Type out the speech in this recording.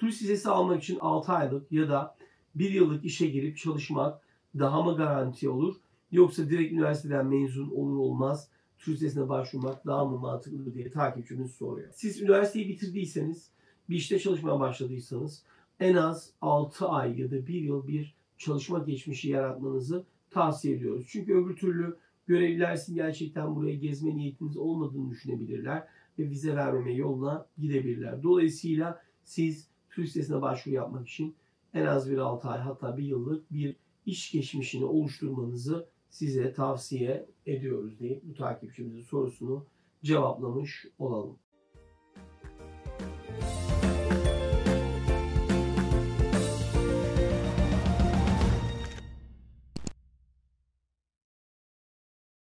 Turist vizesi almak için 6 aylık ya da 1 yıllık işe girip çalışmak daha mı garanti olur? Yoksa direkt üniversiteden mezun olur olmaz turist vizesine başvurmak daha mı mantıklı diye takipçimiz soruyor. Siz üniversiteyi bitirdiyseniz, bir işte çalışmaya başladıysanız en az 6 ay ya da 1 yıl bir çalışma geçmişi yaratmanızı tavsiye ediyoruz. Çünkü öbür türlü görevliler sizin gerçekten buraya gezme niyetiniz olmadığını düşünebilirler ve vize vermeme yoluna gidebilirler. Dolayısıyla siz turist vizesine başvuru yapmak için en az bir 6 ay hatta bir yıllık bir iş geçmişini oluşturmanızı size tavsiye ediyoruz deyip bu takipçimizin sorusunu cevaplamış olalım.